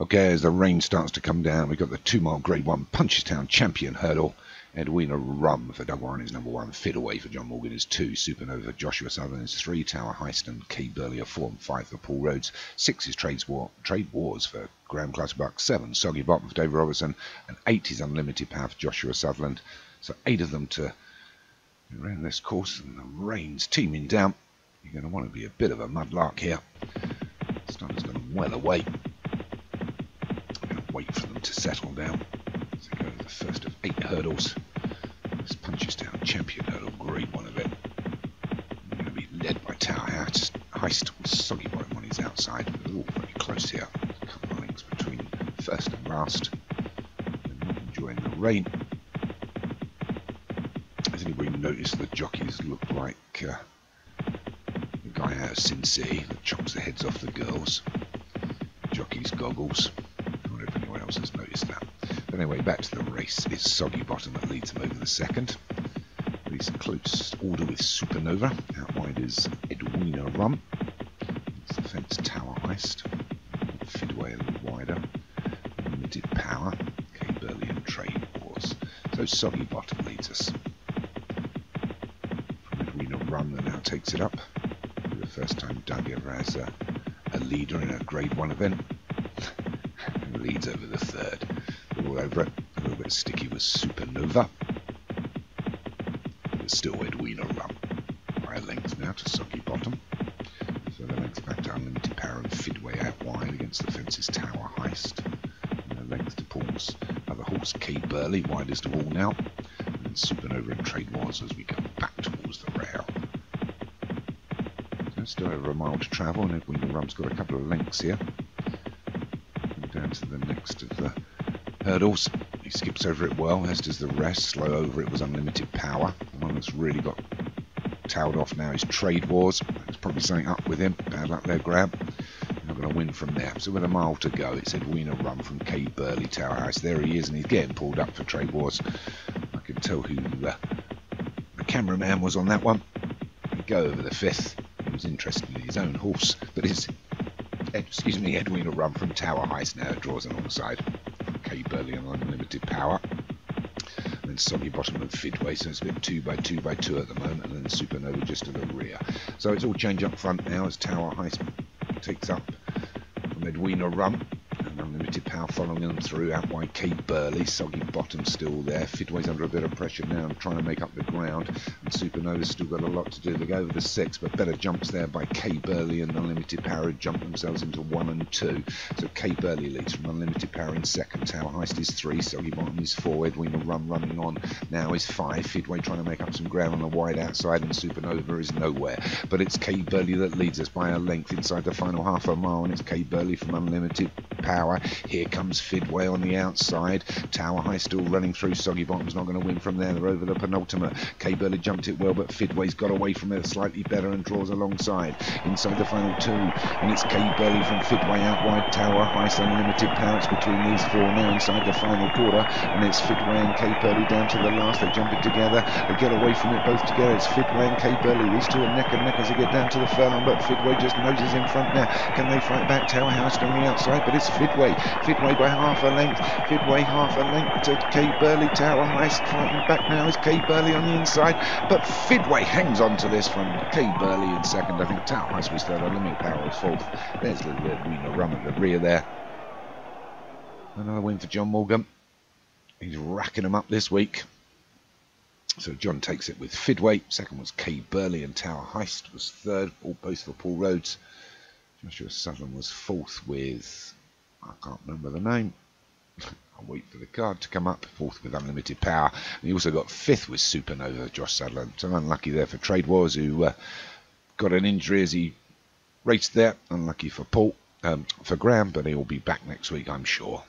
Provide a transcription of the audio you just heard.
Okay, as the rain starts to come down, we've got the two mile grade one Punchestown champion hurdle. Edwina Rum for Doug Warren is number one. Fit Away for John Morgan is two. Supernova for Joshua Sutherland is three. Tower Heist and Kay Burley are four and five for Paul Rhodes. Six is Trades War, Trade Wars for Graham Clutterbuck. Seven, Soggy Bottom for David Robertson. And eight is Unlimited Power for Joshua Sutherland. So eight of them to around this course and the rain's teeming down. You're going to want to be a bit of a mudlark here. Has gone well away. Wait for them to settle down. So go the first of eight hurdles. This Punchestown champion hurdle, grade one of it. I'm going to be led by Tower Heist, Heist with Soggy Bottom on his outside. They're all very close here. A couple of links between first and last. They're not enjoying the rain. Has anybody noticed the jockeys look like uh, the guy out of Sin City that chops the heads off the girls? Jockey's goggles. Anyway, back to the race. It's Soggy Bottom that leads him over the second. These in close order with Supernova. Out wide is Edwina Rum. It's the fence Tower Heist. Fidway a little wider. Limited Power. And Trade Wars. So Soggy Bottom leads us. Edwina Rum that now takes it up. For the first time Doug ever has a, a leader in a grade one event. leads over the third. Over it. A little bit sticky was Supernova. It's still Edwina Rum. A length now to Soggy Bottom. So the length back to Unlimited Power and Fidway out wide against the fence's Tower Heist. And the length to Paul's other horse, Kay Burley, widest of all now. And Supernova and Trade Wars as we go back towards the rail. So still over a mile to travel, and Edwina Rum's got a couple of lengths here. Down to the next of the hurdles. He skips over it well, as does the rest. Slow over it was Unlimited Power. The one that's really got towed off now is Trade Wars. There's probably something up with him. Bad luck there, Grab. Not going to win from there. So with a mile to go, it's Edwina Rum from Kay Burley Tower House. There he is, and he's getting pulled up for Trade Wars. I can tell who uh, the cameraman was on that one. Go over the fifth. He was interested in his own horse, but his excuse me, Edwina Rum from Tower Heist now draws alongside Kay Burley on unlimited power. And then Soggy Bottom and Fidway, so it's bit two by two by two at the moment, and then Supernova just to the rear. So it's all change up front now as Tower Heist takes up from Edwina Rum. And unlimited power following them through out wide Kay Burley, Soggy Bottom still there. Fidway's under a bit of pressure now and trying to make up the ground. And Supernova's still got a lot to do. They go over the six, but better jumps there by Kay Burley and Unlimited Power who jump themselves into one and two. So Kay Burley leads from Unlimited Power in second. Tower Heist is three, Soggy Bottom is four. Edwina Rum running on now is five. Fidway trying to make up some ground on the wide outside, and Supernova is nowhere. But it's Kay Burley that leads us by a length inside the final half a mile, and it's Kay Burley from Unlimited Power. Here comes Fidway on the outside. Tower High still running through. Soggy Bottom's not going to win from there. They're over the penultimate. Kay Burley jumped it well, but Fidway's got away from it slightly better and draws alongside. Inside the final two, and it's Kay Burley from Fidway out wide. Tower High Unlimited. It's between these four now inside the final quarter, and it's Fidway and Kay Burley down to the last. They jump it together. They get away from it both together. It's Fidway and Kay Burley. These two are neck and neck as they get down to the furlong, but Fidway just noses in front now. Can they fight back? Tower House on the outside, but it's Fidway. Fidway by half a length. Fidway half a length to Kay Burley. Tower Heist fighting back now is Kay Burley on the inside, but Fidway hangs on to this from Kay Burley in second. I think Tower Heist was third. Limit Power was fourth. There's the Edwina Rum at the rear there. Another win for John Morgan. He's racking them up this week. So John takes it with Fidway. Second was Kay Burley and Tower Heist was third, all both for Paul Rhodes. Joshua Sutherland was fourth with I can't remember the name. I'll wait for the card to come up. Fourth with Unlimited Power. And he also got fifth with Supernova, Josh Sutherland. So unlucky there for Trade Wars, who uh, got an injury as he raced there. Unlucky for Paul, um, for Graham, but he'll be back next week, I'm sure.